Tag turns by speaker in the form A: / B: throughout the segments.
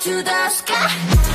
A: to the sky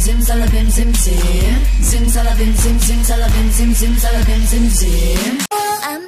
A: zim salabim zim zim zim salabim zim zim salabim zim zim salabim zim zim. I'm